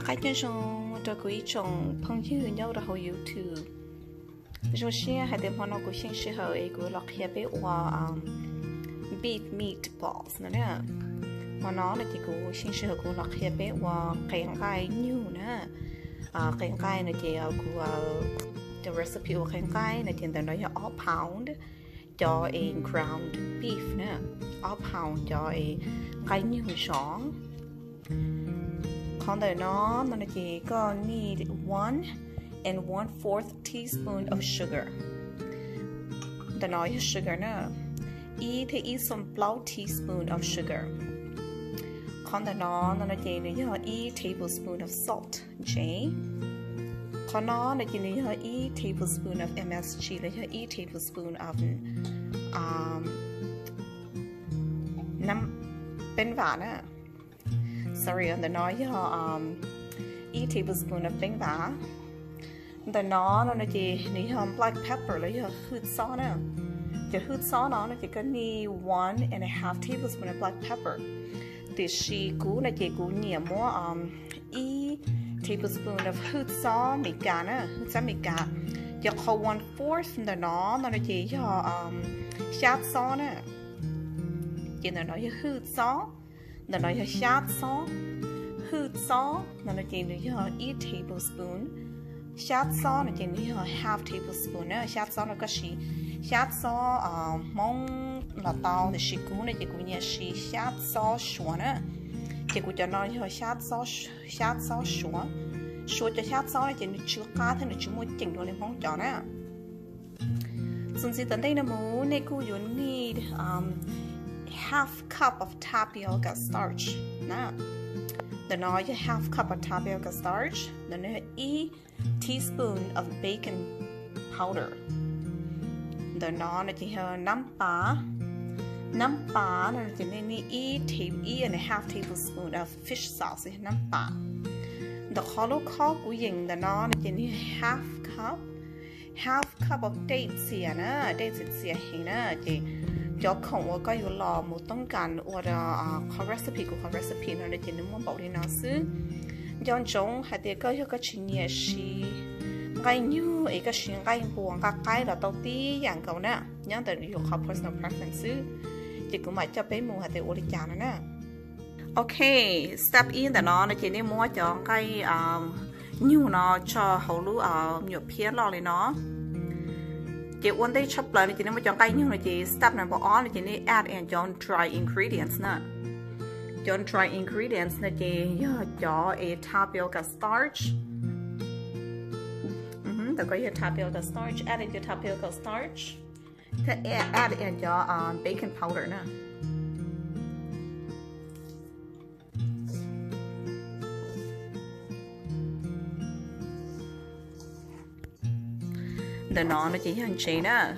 nó cái chân xong cho quý chồng phong dư nhau ra hồi YouTube rồi xe hay đem họ của sinh sĩ hậu ấy của lọc hiệp ấy và beef meatballs nữa nè mà nó là chỉ của sinh sĩ hậu của lọc hiệp ấy và cái cái nhiều nè à cái cái này chỉ của the recipe của cái cái này chỉ là nói all pound cho a ground beef nè all pound cho a cái nhiều sóng container nó nó chỉ có need one and one fourth teaspoon of sugar. Ta nói sugar nữa y thì y some blau teaspoon of sugar. Con ta nó nó chỉ nữa là y tablespoon of salt j. Con nó nó chỉ nữa là y tablespoon of msg là y tablespoon of um, năm bên vả nữa sorry on the nó um e tablespoon of bing ba the nó nó nó chỉ ní hầm um, black pepper lấy hư hút sauce nè the hút sauce nó nó chỉ có ní one and a half tablespoon of black pepper. Thì she cú, nó chỉ cú nhẹ mua um e tablespoon of hút sauce mì cá nè hút sauce mì cá giờ có one fourth the nó um, nó nó chỉ cho um shad sauce nè chỉ nó nói hút sauce nó na là shad sauce hút sauce na na jin là 1 tablespoon. Shad sauce na jin là half tablespoon. Na shad sauce nó có gì shad sauce à ờ, mong là tao thì chỉ cú này chỉ cú nhẹ shi shad sauce xua nữa. Chỉ cú cho nó ya shad sauce shad sauce xua xua cho shad sauce này chỉ nó chưa cá thì nó chưa mua chỉnh đồ lên mong cho nữa. Xong rồi tới đây là mũ này cú you need um, half cup of tapioca starch. nè. then nói you half cup of tapioca starch, the nói e teaspoon of bacon powder. the nói là thì ờ, hơn năm ba năm ba là then nên e e and a half tablespoon of fish sauce. Nampa. The hollow cock wing, the non half cup, half cup of dates here, à, dates it's nè, 就ข jag kan åka ju la mot den kan och det har recipe och recipe när det gäller man bara när så jag jong hade jag jag kan känna sig ไงยูเอกชินไงบวงกะไกเราเต้าตีอย่างเก่านะยังแต่อยู่เขา personal preference จิกุมาจะไปมูหาแต่โอริจานะนะโอเค step in แต่น้องในเจนี่มัวจองไกอ่ายูเนาะชอเขารู้อ่าหยบเพี้ยนรอเลยเนาะ chị one day chop lại chị nên mà chọn cái nhưng mà chị step number on chị nên add and chọn dry ingredients nè. Chọn dry ingredients nè chị cho a tapioca starch. Ừ, Ta có your tapioca starch. Add your tapioca starch. Ta add and cho um, bacon powder nè. The non chỉ hàng chế nè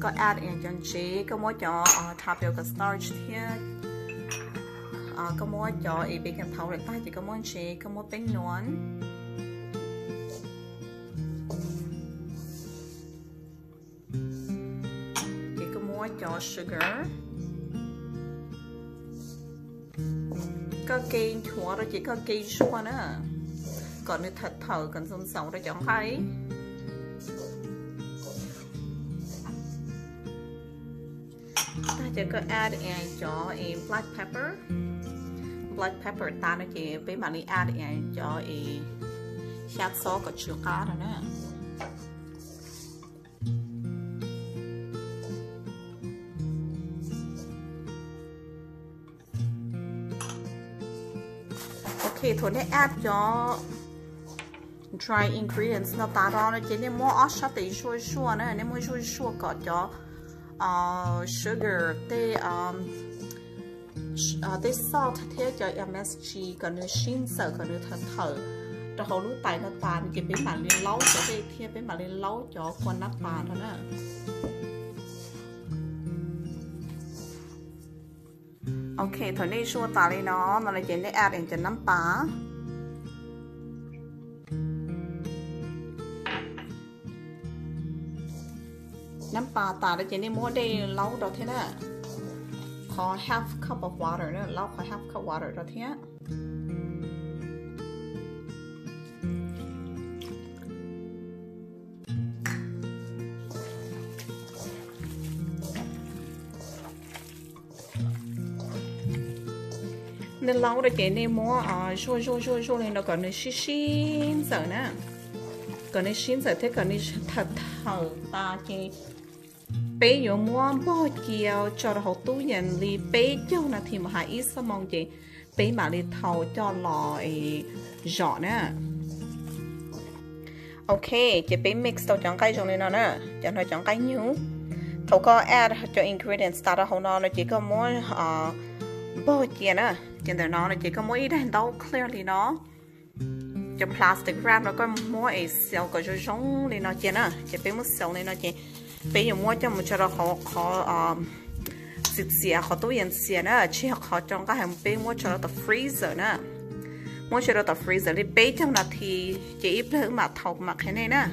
có add in cho chế có mỗi cho ờ, uh, tapioca starch here uh, ờ, có mỗi cho a thấu powder ta chỉ có mỗi chế có mỗi bánh nón chỉ có mỗi cho sugar. Có cây chua rồi chỉ có cây chua nữa. Còn nếu thật thở còn dùng sống rồi chẳng thấy. Ta có add and cho a black pepper. Black pepper ta nó chỉ với mà đi add and cho a sát số có chứa cá rồi nè ok, thôi để add cho dry ingredients nó ta đó nó chỉ nên mua ớt sát tí xua xua nữa, nên mua xua xua có cho uh, sugar they um uh, they salt thế cho MSG còn nữa xin sợ còn nữa thần thở. Rồi hầu lúc tại nó tàn chỉ bên mà lên lâu cho đây thế bên mà lên lâu cho con nắp tàn thôi nè ok thôi này xua tà lên nó nó là chỉ để add cho nấm pá. น้ำปลาตาได้เจนี่มัวได้เล้าดอกเท่านะขอ half cup of water นะเล้าขอ half cup water ดอกเท่า那老的给你摸啊，说说说说的，那个那是新手呢，个那新手，他个那他头大的。Bé yo mua bỏ kiều cho nó tu nhân li bé cho nó thì mà hãy ít sao mong chị bé mà li thầu cho lòi giỏ nè ok, chị bé mix tàu chọn cái trong này nó nè. Chọn nó chọn cái nhú. Thầu có add cho ingredients ta hậu nó nó chỉ có mua à bỏ kia nè. Trên đời nó nó chỉ có mỗi ít hành đâu clearly nó. Cho plastic wrap nó có mỗi ấy xel có cho giống lên nó kia nè. Chỉ bé một xel lên nó เป็นอย่างมั่วจะมุชเราเขาเขาสิทธิ์เสียเขาตู้เย็นเสียนะชี้เขาจังก็ให็นเป็นมั่วชเราต่อฟรีเซอร์นะมั่วชเราต่อฟรีเซอร์เลยเป็นจังนาทีจะอีเพิ่มมาเท่ามาแค่นี้นะ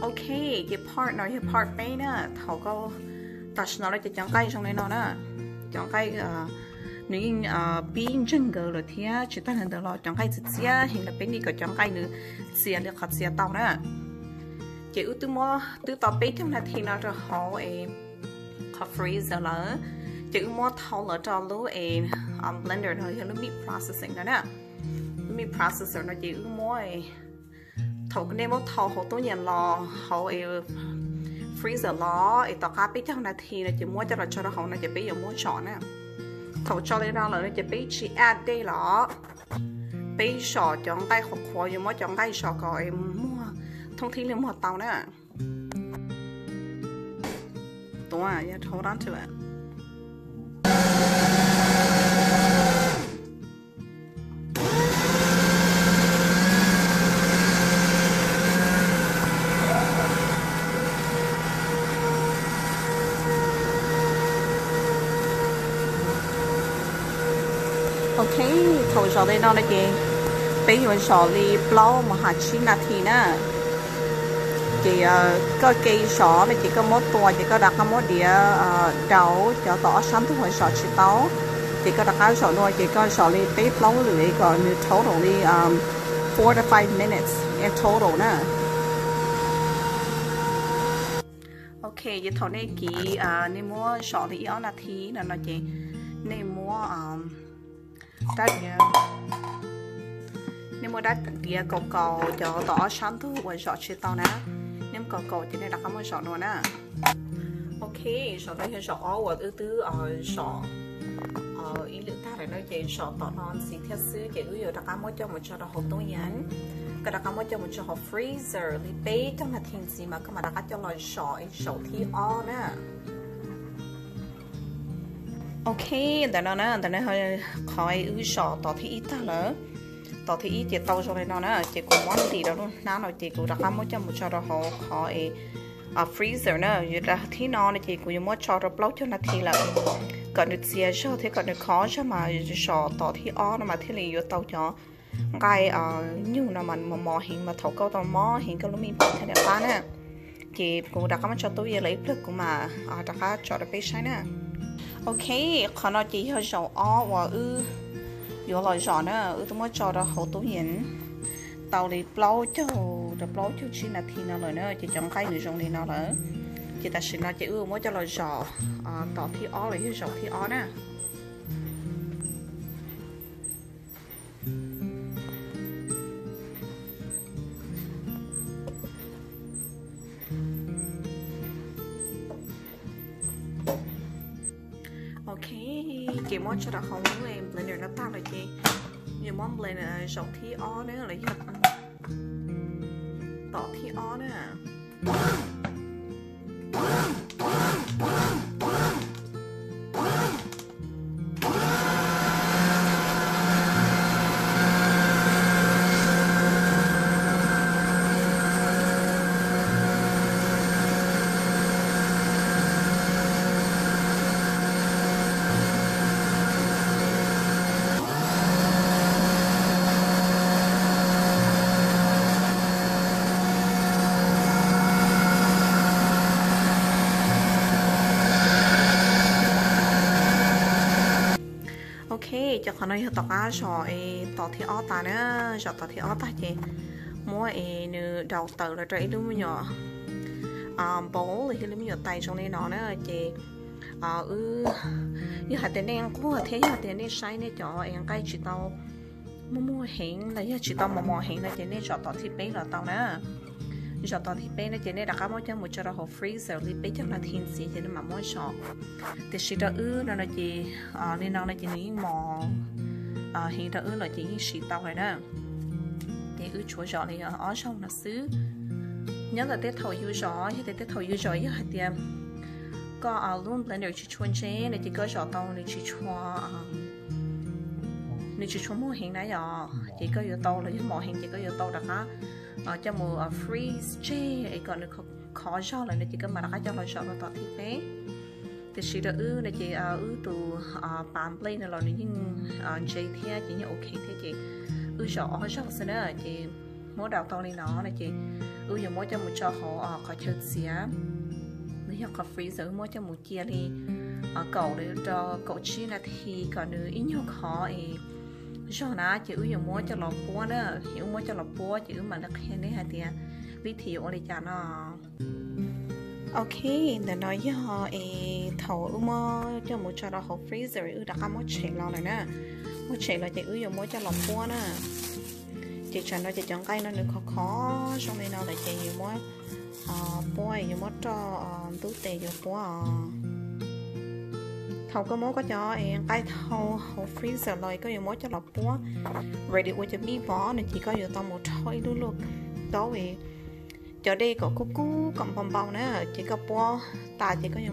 โอเคเก็บพาร์ทหน่อยเก็บพาร์ทไปนะเขาก็ตัดนอเลยจะจังไก่ช่องในนอนะจังไก่หนึ่งปีนจังเกอเลยที่ชิตั้งแต่นรอจังไกล้เสียเห็นแล้วเป็นนี่ก็จังไกล้นึกเสียเลยขัดเสียเต่านะ chỉ ưu tư mua tư tỏ bé trong là thì nó rồi họ ấy có freezer là chỉ mua thâu là cho lú ấy um, blender thôi thì nó bị processing đó. Nè nó bị processor nó chỉ mua ấy thâu cái này mua thâu họ tôi nhận lò. Họ ấy freezer lò. Ấy tỏ cá bé trong là thì nó chỉ mua cho là cho nó họ nó chỉ bé giờ mua chọn nè thâu cho lên đó là nó chỉ bé chỉ add đây lọ. Bé sọ chọn tay hoặc khoa giờ mua chọn tay sọ coi mua thông tin lên một tàu nữa Đúng à, you hold on to it. ok thầu sọ đây nó là gì bây giờ sọ đi blow mà hạt chi nà thì nè Ờ, chị có cây sọ mà chỉ có một tua chỉ có đặt có một đĩa ờ, đậu cho tỏ sắm thu hồi sọ chỉ tấu. Chỉ có đặt áo sọ nuôi chỉ có sọ đi tiếp lâu lưỡi còn như total đi ờ, um, 4 to 5 minutes in total nè ok vậy thôi này kỹ nên mua sọ thì yếu là thí là nó chỉ nên mua um, đắt nên mua đắt đĩa cầu cầu cho tỏ sáng thu hồi sọ chỉ tấu nè nem cò cò thì này đặt một sọ nữa nè? Ok sọ đây là sọ ở từ từ ở sọ ở ý lượng ta để nói chuyện sọ tỏ non xí theo xứ chỉ ưu đặt một cho một cho nó hộp tối nhắn cái đặt một cho một cho hộp freezer li bé trong là thiên gì mà các mà đặt cho loại sọ sọ thì o nè. Ok đó nó nè đó nó hơi khỏi ưu sọ tỏ thì ít ta nữa tao thì chị tao cho nên nó nè chị cũng món gì đó luôn. Nó nói chỉ có đặt một trăm một cho nó họ họ à freezer nè giờ là thì nó này chị cũng muốn cho nó block cho nó thì là còn được xe cho thế còn được khó cho mà cho tao thì ó mà thì là tao cho. Cái à như là mình mà mò hiện mà thầu câu tao mò hiện cái lúc mình bắt thế này nè. Chị cũng đặt một cho tôi giờ lấy được cũng mà ờ, à đặt cho nó bé sai nè. Ok còn nó chỉ hơi dầu ó và ư yo lo giò nữa tôi mới cho ra hậu tố hiện tàu đi plau cho rồi plau cho chi là thì nó rồi nữa chỉ trong cái người dùng đi nó nữa chỉ ta xin là chỉ ư, mới cho lo giò à, tỏ thì ó là cái giò thì ó nè. Ok, chị muốn cho nó không nhưng muốn blender dọc thi ó nữa là gì tỏ thi ó nữa ok cho nói tao cá sò e tao thì ó ta nữa. Sò tao thì ó ta chị mua e nữ đầu tờ là trái đúng không nhỏ à bố thì lúc nhỏ tay trong đây nó nữa chị à ừ như hạt tiền đen, cũng thế hạt tiền đen sai này cho em cái chỉ tao mua mua hình là giờ chỉ tao mua mua hình là tiền đen cho tao thì bé là tao nè cho tao thì bé này tiền đen đã có một cho một cho nó hộp freezer li bé chắc là thiên sĩ, cho nên mà mua cho thì chỉ đó ư, nó là gì à nên nó là gì những mò à hiện tại ừ là chỉ xì tao rồi đó. Thì ư chúa rõ này ở trong là xứ nhớ là tết thầu yêu gió thế tết thầu yêu gió như hạt tiền có à luôn blender chỉ chuyên chế này chỉ có rõ tao này chỉ chua ờ, này chỉ chúa mua hình này giờ. Chỉ có yêu tao là yêu mỏ hình chỉ có yêu tao đặc á. Ở cho mua freeze chế ấy còn được khó rõ là này chỉ có mà đặc cho là rõ là tao thì thế thì chỉ đã ư này chị ờ, ư từ ờ, bán play này là nó nhưng chơi thế chị như ok thế chị. Ư gió gió sẽ nữa chị mỗi đào to lên nó này chị. Ư giờ mỗi cho một cho họ có khỏi chơi xía nếu như có freezer mỗi cho một chia đi cậu để cho cậu chi là thì còn nữa ít nhiều khó thì cho nó chị ư giờ mỗi cho lọ búa đó. Hiểu mỗi cho lọ búa, chị ư mà nó khen đấy hả tiền vì thiếu ở đây cho nó. Ok, để nói với họ thầu ư mơ cho một cho đó hộp freezer ư đặt có một chuyện lo này nè. Một chuyện là chị ư dùng mỗi cho lọc búa nè. Chị chọn nó chị chọn cây nó được khó khó, xong rồi nó lại chị dùng mối ờ, bôi dùng mối cho ờ, tú tề dùng bôi ờ. thầu có mối có cho em cây thầu hộp freezer rồi có dùng mối cho lọc bố ready with cho mi vỏ này chỉ có dùng tao một thôi luôn luôn. Đó vì cho đây có cú cú cầm bông bông nữa chỉ có bó, ta chỉ có nhiều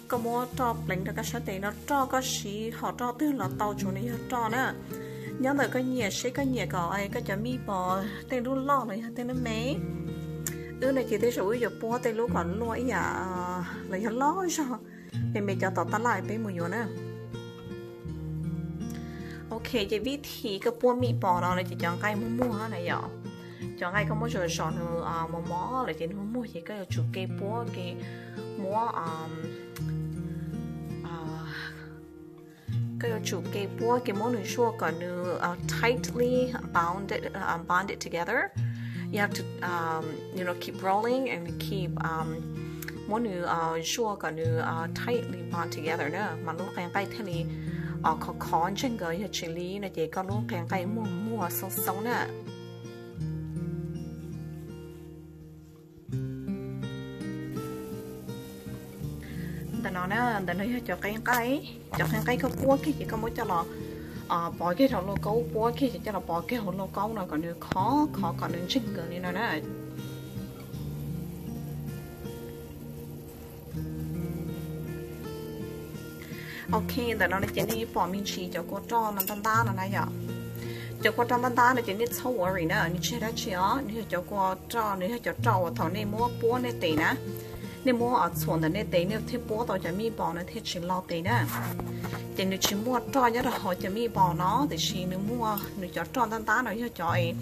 thấu cho mỗi có rồi mua cho lãnh được các số tiền nó cho cái gì họ cho tư là tàu chủ này cho nữa nhớ tới cái nhẹ sẽ cái nhẹ có ai cái chả mi bò, tên luôn lo này, tên nó mấy ư này chỉ thấy số giờ bò tên luôn còn lo ấy à lấy lo cho thì mình cho tao ta lại bên một nữa ok chỉ biết thì cái bò mi bò đó là chỉ chọn cái mua mua này chọn cái có mua rồi chọn à mua lại là mua thì cái chủ kê búa kê mua à, cái chủ cái búa cái món nước xua còn nu tightly bounded uh, um, bonded together. You have to um, you know keep rolling and keep um, món nu uh, xua còn nu tightly bond together nữa mà lúc càng cái thế này ở khó khó trên cái chỉ lý là chỉ có lúc càng cái mua mua sống sống nữa nó đành nó cho cái cái cho cái cái cái búa cái chỉ có mỗi cho nó à ờ, bỏ cái thằng lô câu búa cái chỉ cho nó bỏ cái hồn lô câu nó còn được khó khó còn được chích gần như nó đó. Ok đợt nó chỉ đi bỏ mình chi cho cô cho nó tan tan nó này vậy cho cô cho bán ta là chỉ đi sâu ở rồi nè, nên chơi đã chơi á, cho cô cho nên cho cho thằng này mua búa này tiền nè nên mua ở xuồng thì nên tế nếu thiết bố tao cho mi bỏ nó thiết chỉ lo tế nè thì nếu chỉ mua cho nhớ là họ cho mi bỏ nó thì chỉ nếu mua nếu cho cho tan tan nó cho cho ấy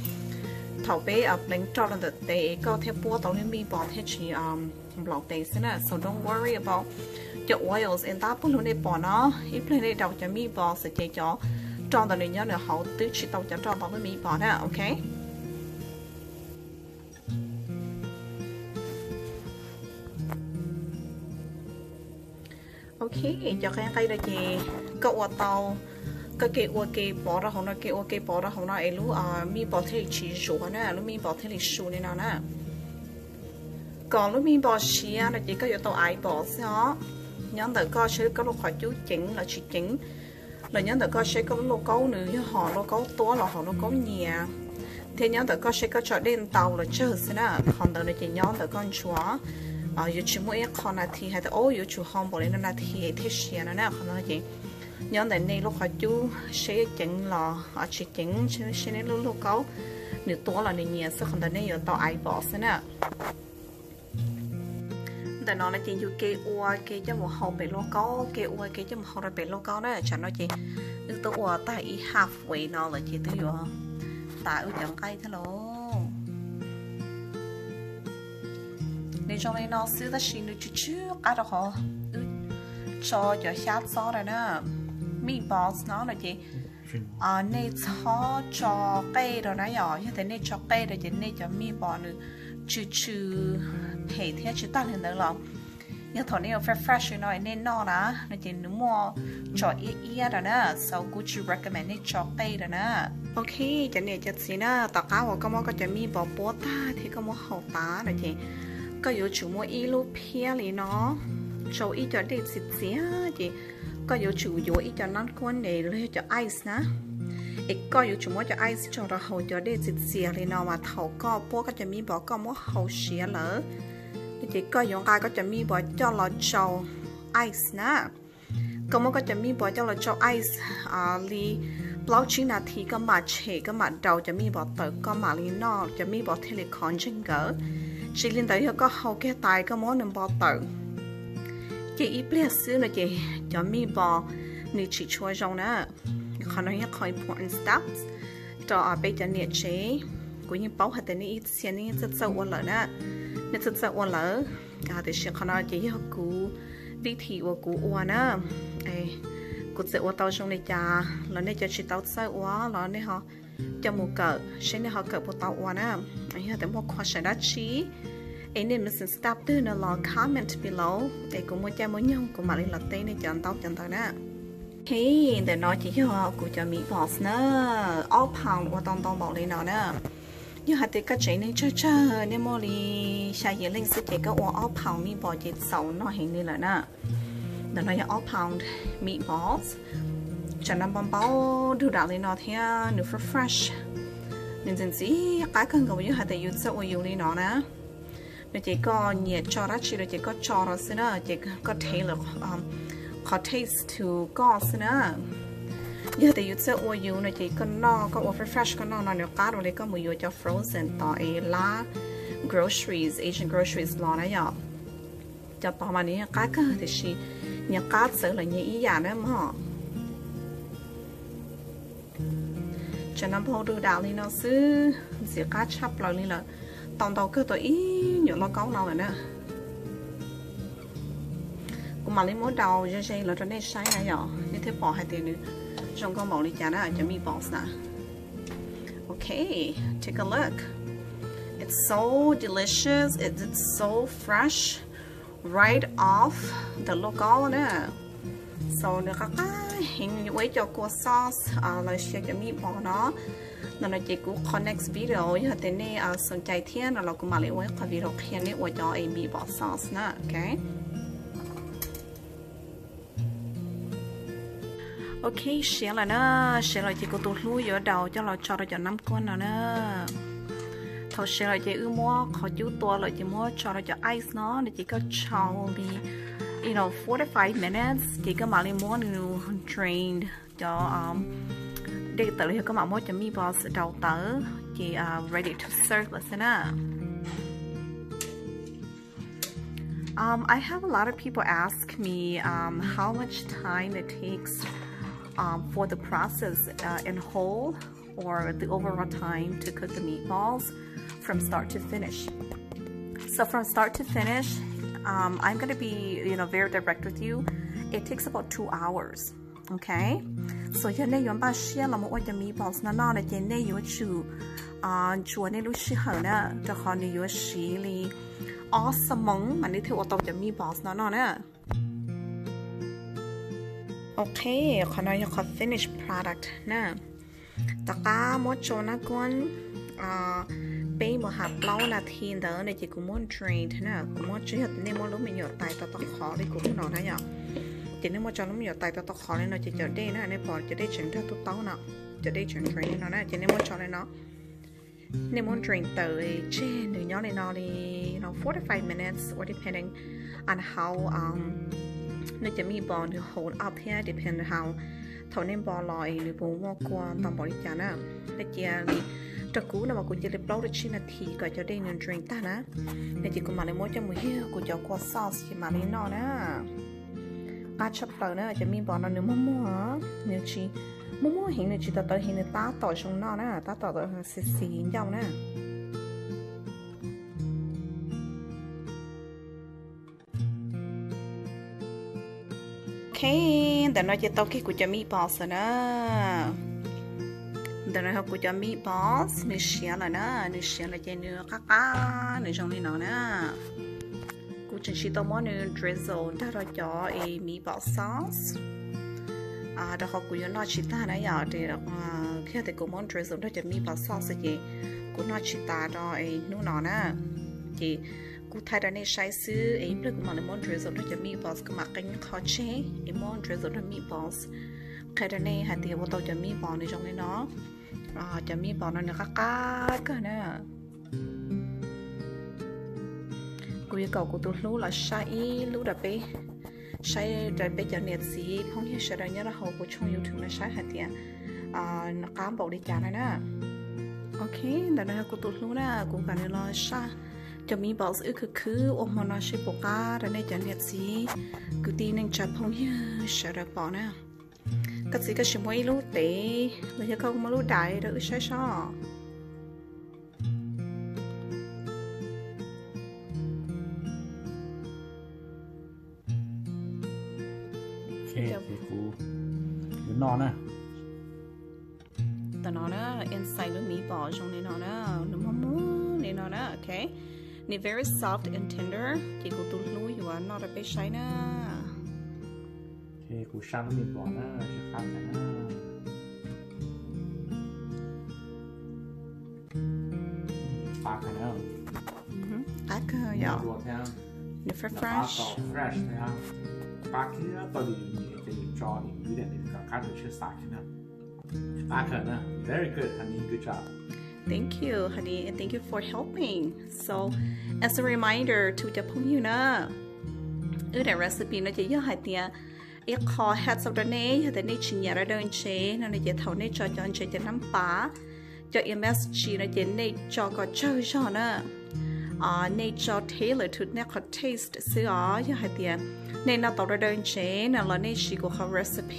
thầu bé ở bên cho là được tế có thiết bố tao nên mi bỏ thiết chỉ um lọc tế xin nè so don't worry about the oils and that luôn để bỏ nó ít lên để đầu cho mi bỏ sẽ chỉ cho cho tao nên nhớ là họ tự chỉ tao cho cho tao với mi bỏ nè ok ok cho các anh thấy là chị cậu ở tàu. Cái cái ô kê bỏ ra hôm nay kê ô kê bỏ ra hôm nay lúc à mi bỏ thế chỉ số nè? Lúc mi bỏ thế lịch số này nào nè? Còn lúc mi bỏ chi à, là chỉ có yếu tàu ai bỏ sao nhóm tự coi sẽ có lúc khỏi chú chỉnh là chỉ chỉnh là nhóm tự coi sẽ có lô câu nữa họ lô câu to là họ lô câu nhà. Thế nhóm tự coi sẽ có cho đến tàu là chơi thế nào còn tự là chỉ nhóm tự con chúa. Ờ, à yêu chú thì thế nói gì. Nhớ đến lúc họ chú sẽ chỉnh là họ chỉ chỉnh, sẽ sẽ nên lúc lúc câu nếu to là nên nhiều sẽ không thể nên yêu to ai bỏ sẽ nè. แต่ nó là chỉ yêu cái ua cho một hậu bị lúc có cái ua cái cho một hậu bị lo có đó chẳng nó chỉ ư tôi ua tại halfway nó là chỉ tôi yêu tại ư chẳng cái thế lo là gì ในจองในนอซื้อตะชินดูชื่อกัดหอจอจะชาร์จซอเลยนะมีบอสเนาะเลยจีอ่าในชอจอเก้เรยนะหยอยังแต่ในจอเก้เราจะในจะมีบอสนึงชื่อชื่อเพจที่ชื่อตั้งเห็นหรอยังตอนนี้เอา fresh หน่อยแน่นอนนะในเจนูมัวจอเอียเอียดนะ so good to recommend ในจอเต้นะโอเคจะเนี่ยจะสินะต่อก้าก็มอก็จะมีบอโปต้าที่ก็มอเฮาตาในเจ ขาเสียเลยอีกก็ยงกายก็จะมีบอกจะเราจอไอซ์นะก็มันก็จะมีบอกจะเราจอไอซ์อ่าลีเปล่าชิ้นนาทีก็มาเชก็มาเดาจะมีบอกเตอก็มาลีนอกจะมีบอกเทเลคอนจิงเกอร์ชิลินแต่ก็เขาแก่ตายก็มอนึงบอกเตอจี chị liên tại có hậu cái tài, có món nằm bò tử. Chị ý biết xíu nữa chị cho mi bò nị chị chua trong đó. Khó nói nhắc khỏi important steps cho à bây giờ nị chị cũng những bảo hạt tên ít xem nị rất sâu ổn lỡ đó. Nị rất sâu ổn lỡ à thì chị khó nói chị yêu cú đi thị của cú ổn đó ấy sẽ ô tàu trong này cha. Là nên cho chị tàu sâu quá là nên họ cho một cỡ sẽ nên họ cỡ một tàu quan nè. Ấy là tới một khoa sẽ đã chi. Ấy nên mình sẽ stop từ nó là comment below. Để cũng muốn cho mỗi nhau cũng mà lên là tên này chọn tao chọn tàu nè. Hey, để nói chỉ cho cụ cho mỹ boss nè. All pound của tông tông bỏ lên nó nè. Như hạt thì cái chuyện này chơi chơi nên mua đi xài gì lên sẽ chỉ có all pound mỹ boss chỉ sáu nó hình như là nè nó nói all pound meatballs boss, cho nó bấm bao đủ đạo lên nó thế nó for fresh. nên dân gì cái cần cầu như hạt thì yêu sợ yêu lên nó nè. Nó chỉ có nhiệt cho ra chỉ rồi chỉ có cho ra xin nữa, chỉ có thể là um, có taste to có xin á giờ thì yuzu ô yu này chỉ có nó có offer fresh có nó nó nếu cá rồi có mùi cho frozen tỏ ấy là groceries Asian groceries lo nè nhở cho tao mà này cá cơ thì chỉ nhà cát sợ là nhà ý giả đó mà cho nó bao đồ đào đi nó xứ chỉ cá chắp lại là tao tao cứ tôi ý nhỏ nó có nào rồi nè cũng mà lấy mối đầu cho chơi là cho nên sai này nhỏ như thế bỏ hai tiền nữa. Trong con bảo đi chả đó cho mi bỏ nè okay take a look. It's so delicious. It's, it's so fresh. right off the local ណា so នៅកកាហិញនិយាយចូលគួ sauce អឡូវ share ជំនីបងណោនៅនៅជេគូ connect video យតែនេះអសនចៃធានឡូវកុំមកលេវខវីរកធាននេះអួចអេមីបោ sauce ណាអូខេអូខេ share ឡាណា share ឡូវជេគូទូលូយោដៅចង់ឡូវចរចំណាំគួនណាណា thầu sẽ là chỉ ưu mua khó chú tua là chỉ mua cho nó cho ice nó để chỉ có cho đi. You know 45 minutes chỉ có mà lên mua new drained cho um để tự thì có mà mua cho mi boss đầu tớ. Chỉ uh, à, ready to serve là xin à. Um, I have a lot of people ask me um, how much time it takes um, for the process uh, in whole. or the overall time to cook the meatballs from start to finish. So from start to finish, um, I'm gonna be you know very direct with you. It takes about two hours. Okay, so yene yon ba siya la o the meatballs na na na yene yo chu uh, an chu ne lu shi ha na de ha ne yo shi li awesome mong meatballs na na na. Okay, kana yo ka finished product na. ะตะก้ามดโจนะกวนอ่าเป้มหับเล่านาทีเด้อในจีกูมอน drain นะกูมอนจีดเนี่ยมอนรู้มีหยดตายตะตะขอเลยกูนอนนะยะจีเนี่ยมอนจอรู้มีหยดตายตะตะขอเลยเนาะจีจะได้นะเนี่ยพอจะได้ฉันถ้าตุ๊ต้าเนาะจะได้ฉัน drain เนาะนะจีเนี่ยมอนจอเลยเนาะเนี่ยมอน drain เตอเช่หนึ่งย้อนเลยเนาะเลย you know 45 minutes or depending on how um nóจะมีบอลที่ hold up here depend how thầu nên bỏ lại lì bố mua qua tầm bỏ đi chả nè để chia lì nào mà cũng chia lì blog được chi là thì cả cho đây nên drink ta nè để chỉ có mà lấy mỗi cho mùi hiu cho qua sauce thì mà lấy nó nè à chấp tờ nè cho mình bỏ nó nếu mua mua nếu mua mua hiện nếu chỉ tờ tờ hiện ta tỏi nè ta tỏi tỏi xì xì nè ok để nó chỉ tao cái của cho mi bỏ rồi nè để nó học của cho mi bỏ nữ xia là nè nữ xia là chỉ nữ cá cá nữ trong này nó nè của chân chỉ tao muốn nữ drizzle đã rồi cho a mi bỏ sauce à đó học của nó chỉ ta nè giờ thì à khi thì cũng muốn drizzle đó cho mi bỏ sauce gì của nó chỉ ta đó a nu nó nè thì กูไทยได้ใช้ซื้อไอ้เรื่องมันมอนดริซอนจะมีบอสก็มากันขอเชไอ้มอนดริซอนมีบอสใครได้หาเดียวว่าตัวจะมีบอสในตรงนี้เนาะอ่าจะมีบอสนั่นก็ก้าก็นะกูยังเก่ากูตัวรู้ละใช้รู้ดับไปใช้ได้ไปจะเน็ตสีพงยี่ใช้ได้เนี่ยเราเขากูช่องยูทูบนะใช้หาเดียอ่านักการบอกดีจานะนะโอเคแต่นะกูตัวรู้นะกูกันเลยรอใช้ cho mi bảo sự cứ cứ ôm mà nó sẽ bỏ cá rồi này chẳng nhật gì cứ tin nên chặt phong hiu sợ được bỏ nè các gì cái sự mấy lúc tệ bây giờ không mà lúc đại được sai sao ok thì cú cứ non nè tao nói đó inside lúc mi bỏ trong này nó đó nó mua mua này nó đó ok Nè very soft and tender. Chỉ có tụt lùi và nó là bé shay nè ok cú sang mình bỏ nè sẽ khăn nè ba cái nè Ác cơ dạ ruột theo Nè fresh. fresh fresh fresh theo ba cái đó thì thì cho những cái này cả các thứ chưa sạch nè ba cái nè very good honey. Good job. Thank you, honey, and thank you for helping. So, as a reminder to the you na, ư đại recipe nó chỉ do hai tia, ít khó hết sau đó nè, thì nè chỉ nhớ ra đơn chế, nó chỉ nè cho cho anh chế cho năm bá, cho MSG nó chỉ nè cho có chơi cho nè, à nè cho tailor to nè có taste sữa do hai tia, nè nó tàu ra đơn chế, nó là nè chỉ có recipe,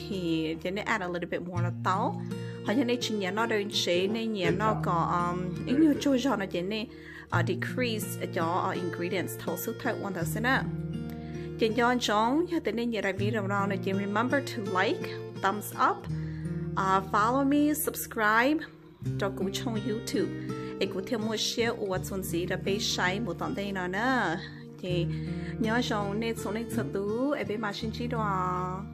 chỉ nè add a little bit more là tàu họ cho nên chỉ nhớ nó đơn chế nên nhớ nó có um ít nhiều cho nó chỉ nên uh, decrease cho uh, ingredients thấu sức thật one thấu sinh á. Trên cho chúng cho tên nên nhớ ra video nào này chỉ remember to like thumbs up uh, follow me subscribe. Cho cụ trong YouTube. Để cụ thêm một share của tuần gì đã bị sai một tuần đây nữa nè. Thì nhớ rằng nên số nên sự tú ở bên mà xin chỉ đó